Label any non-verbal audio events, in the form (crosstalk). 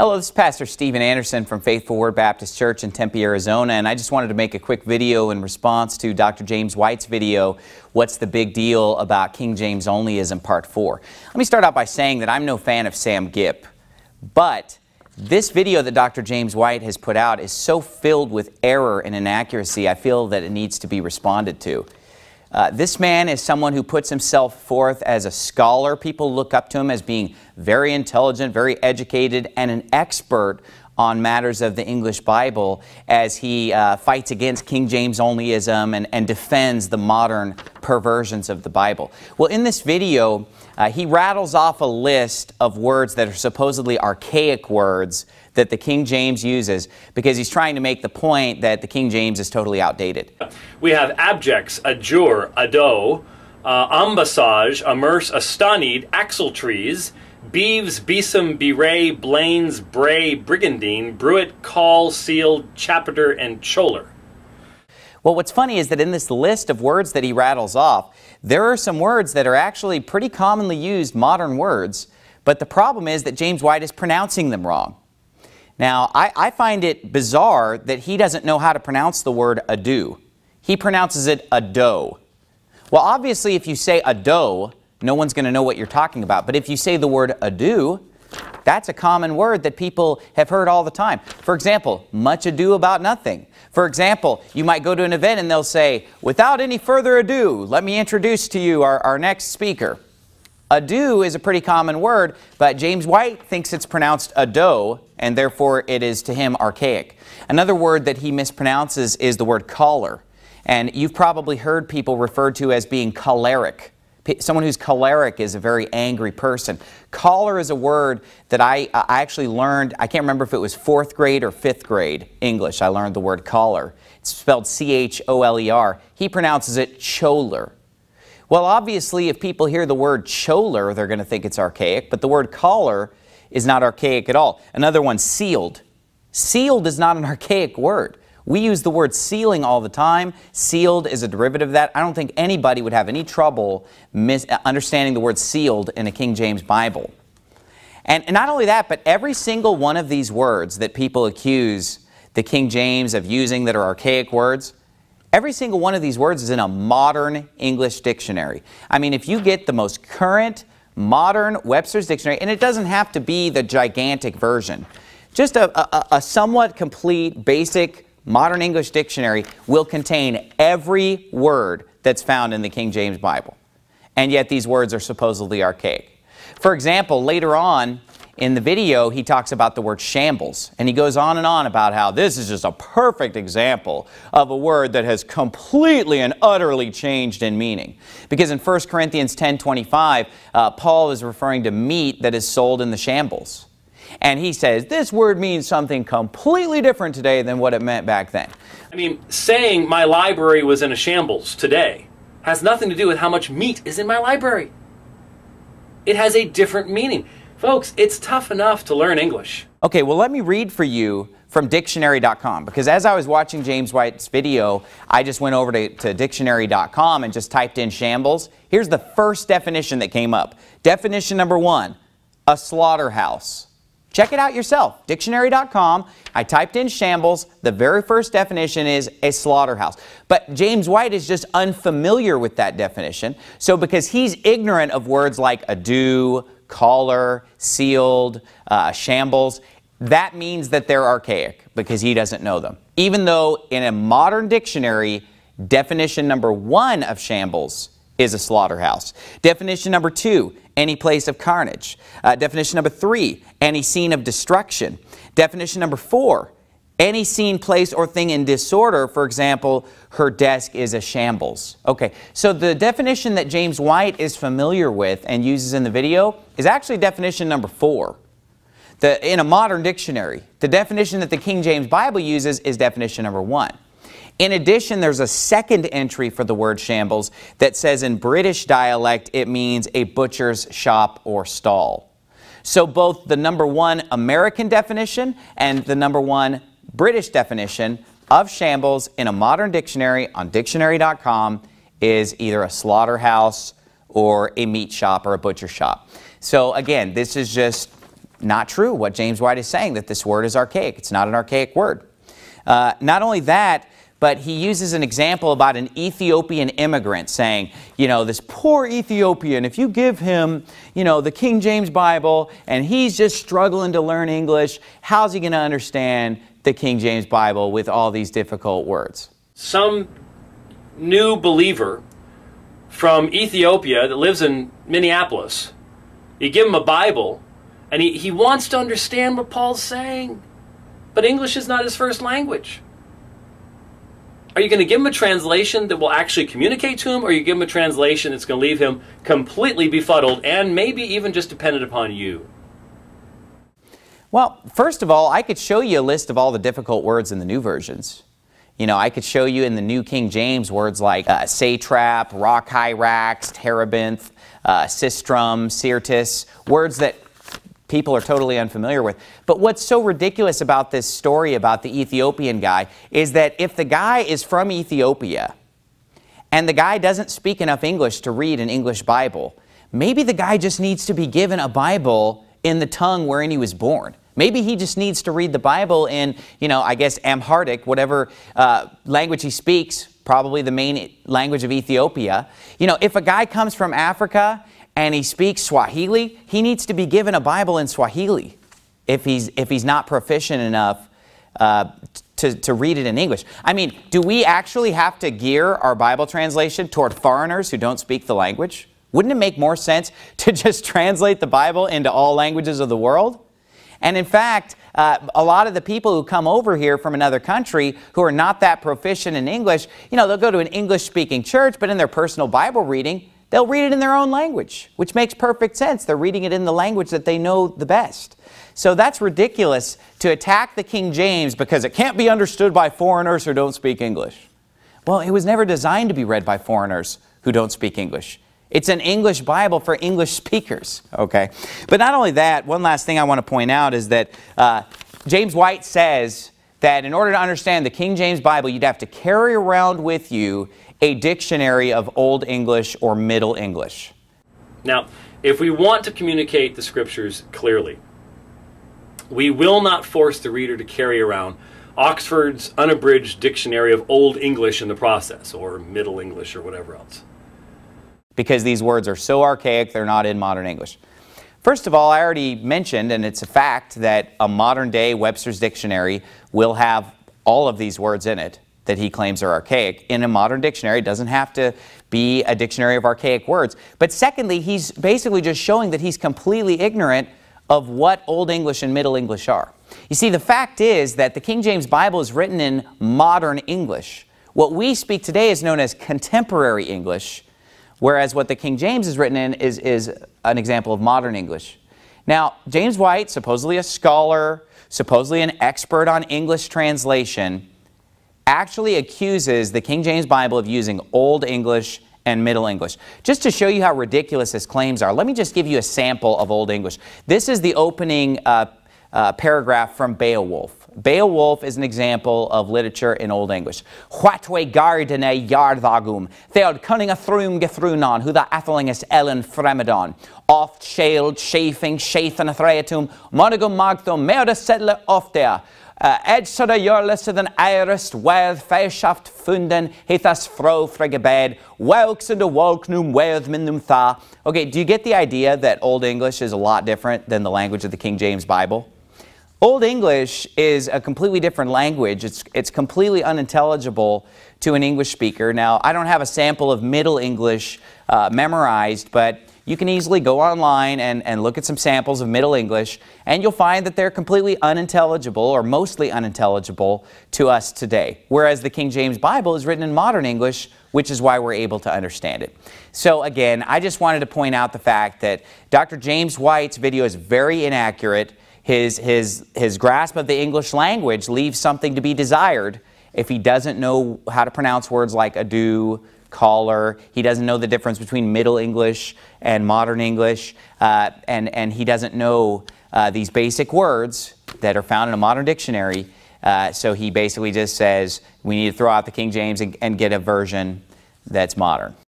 Hello, this is Pastor Steven Anderson from Faithful Word Baptist Church in Tempe, Arizona, and I just wanted to make a quick video in response to Dr. James White's video, What's the Big Deal About King James Onlyism Part 4. Let me start out by saying that I'm no fan of Sam Gipp, but this video that Dr. James White has put out is so filled with error and inaccuracy, I feel that it needs to be responded to. Uh, this man is someone who puts himself forth as a scholar. People look up to him as being very intelligent, very educated, and an expert on matters of the English Bible as he uh, fights against King James onlyism and, and, defends the modern perversions of the Bible. Well, in this video, uh, he rattles off a list of words that are supposedly archaic words that the King James uses because he's trying to make the point that the King James is totally outdated. We have abjects, adjure, ado, uh, ambassage, amerce, astonied, axletrees, beeves, besom, bewray, blains, bray, brigandine, bruit, call, cieled, chapter, and choler. Well, what's funny is that in this list of words that he rattles off, there are some words that are actually pretty commonly used modern words, but the problem is that James White is pronouncing them wrong. Now, I, I, find it bizarre that he doesn't know how to pronounce the word ado. He pronounces it ado. Well, obviously, if you say ado, no one's going to know what you're talking about. But if you say the word ado, that's a common word that people have heard all the time. For example, much ado about nothing. For example, you might go to an event and they'll say, without any further ado, let me introduce to you our, our next speaker. Ado is a pretty common word, but James White thinks it's pronounced ado, and therefore it is to him archaic. Another word that he mispronounces is the word choler. And you've probably heard people referred to as being choleric. Someone who's choleric is a very angry person. Choler is a word that I, I actually learned, I can't remember if it was fourth grade or fifth grade English, I learned the word choler. It's spelled C-H-O-L-E-R. He pronounces it choler. Well, obviously, if people hear the word choler, they're going to think it's archaic, but the word choler is not archaic at all. Another one, cieled. Cieled is not an archaic word. We use the word ceiling all the time. Cieled is a derivative of that. I don't think anybody would have any trouble uh, understanding the word cieled in a King James Bible. And, and not only that, but every single one of these words that people accuse the King James of using that are archaic words, Every single one of these words is in a modern English dictionary. I mean, if you get the most current modern Webster's dictionary, and it doesn't have to be the gigantic version, just a, a, a somewhat complete, basic modern English dictionary will contain every word that's found in the King James Bible. And yet these words are supposedly archaic. For example, later on, in the video, he talks about the word shambles, and he goes on and on about how this is just a perfect example of a word that has completely and utterly changed in meaning. Because in 1 Corinthians 10.25, uh, Paul is referring to meat that is sold in the shambles. And he says, this word means something completely different today than what it meant back then. I mean, saying my library was in a shambles today has nothing to do with how much meat is in my library. It has a different meaning. Folks, it's tough enough to learn English. Okay, well, let me read for you from dictionary.com because as I was watching James White's video, I just went over to, to dictionary.com and just typed in shambles. Here's the first definition that came up. Definition number one, a slaughterhouse. Check it out yourself. Dictionary.com. I typed in shambles. The very first definition is a slaughterhouse. But James White is just unfamiliar with that definition. So because he's ignorant of words like ado, choler, cieled, uh, shambles, that means that they're archaic because he doesn't know them. Even though in a modern dictionary, definition number one of shambles is a slaughterhouse. Definition number two, any place of carnage. Uh, definition number three, any scene of destruction. Definition number four, any scene, place, or thing in disorder, for example, her desk is a shambles. Okay, so the definition that James White is familiar with and uses in the video is actually definition number four. The, in a modern dictionary, the definition that the King James Bible uses is definition number one. In addition, there's a second entry for the word shambles that says in British dialect it means a butcher's shop or stall. So both the number one American definition and the number one British definition of shambles in a modern dictionary on dictionary.com is either a slaughterhouse or a meat shop or a butcher shop. So again, this is just not true what James White is saying, that this word is archaic. It's not an archaic word. Uh, not only that, but he uses an example about an Ethiopian immigrant saying, you know, this poor Ethiopian, if you give him, you know, the King James Bible and he's just struggling to learn English, how's he going to understand the King James Bible with all these difficult words? Some new believer from Ethiopia that lives in Minneapolis, you give him a Bible and he, he wants to understand what Paul's saying, but English is not his first language. Are you going to give him a translation that will actually communicate to him, or are you give him a translation that's going to leave him completely befuddled and maybe even just dependent upon you? Well, first of all, I could show you a list of all the difficult words in the new versions. You know, I could show you in the New King James words like uh, satrap, rock hyrax, terebinth, uh, sistrum, syrtis, words that people are totally unfamiliar with. But what's so ridiculous about this story about the Ethiopian guy is that if the guy is from Ethiopia and the guy doesn't speak enough English to read an English Bible, maybe the guy just needs to be given a Bible in the tongue wherein he was born. Maybe he just needs to read the Bible in, you know, I guess Amharic, whatever uh, language he speaks, probably the main language of Ethiopia. You know, if a guy comes from Africa and he speaks Swahili, he needs to be given a Bible in Swahili if he's, if he's not proficient enough uh, to, to read it in English. I mean, do we actually have to gear our Bible translation toward foreigners who don't speak the language? Wouldn't it make more sense to (laughs) just translate the Bible into all languages of the world? And in fact, uh, a lot of the people who come over here from another country who are not that proficient in English, you know, they'll go to an English-speaking church, but in their personal Bible reading, They'll read it in their own language, which makes perfect sense. They're reading it in the language that they know the best. So that's ridiculous to attack the King James because it can't be understood by foreigners who don't speak English. Well, it was never designed to be read by foreigners who don't speak English. It's an English Bible for English speakers, okay? But not only that, one last thing I want to point out is that uh, James White says that in order to understand the King James Bible, you'd have to carry around with you a dictionary of Old English or Middle English. Now, if we want to communicate the scriptures clearly, we will not force the reader to carry around Oxford's unabridged dictionary of Old English in the process, or Middle English, or whatever else. Because these words are so archaic, they're not in modern English. First of all, I already mentioned, and it's a fact, that a modern day Webster's Dictionary will have all of these words in it that he claims are archaic. In a modern dictionary, it doesn't have to be a dictionary of archaic words. But secondly, he's basically just showing that he's completely ignorant of what Old English and Middle English are. You see, the fact is that the King James Bible is written in modern English. What we speak today is known as contemporary English, whereas what the King James is written in is, is an example of modern English. Now, James White, supposedly a scholar, supposedly an expert on English translation, actually accuses the King James Bible of using Old English and Middle English. Just to show you how ridiculous his claims are, let me just give you a sample of Old English. This is the opening uh, uh, paragraph from Beowulf. Beowulf is an example of literature in Old English. Whatwe gardene yardagum, theod cunning a thrum gethrunon, the athelingus ellen fremedon, oft shald, chafing, shathan a threatum, monogum magthum, meoda settle oftea, Uh, Ed sudda jörlese den eirest wedd feishaft funden hithas fro fregebed, welks and a wedd minnum tha. Okay, do you get the idea that Old English is a lot different than the language of the King James Bible? Old English is a completely different language. It's, it's completely unintelligible to an English speaker. Now, I don't have a sample of Middle English uh, memorized, but you can easily go online and, and look at some samples of Middle English, and you'll find that they're completely unintelligible or mostly unintelligible to us today. Whereas the King James Bible is written in modern English, which is why we're able to understand it. So again, I just wanted to point out the fact that Dr. James White's video is very inaccurate. His, his, his grasp of the English language leaves something to be desired if he doesn't know how to pronounce words like ado, choler. He doesn't know the difference between Middle English and Modern English, uh, and, and he doesn't know uh, these basic words that are found in a modern dictionary. Uh, so he basically just says we need to throw out the King James and, and get a version that's modern.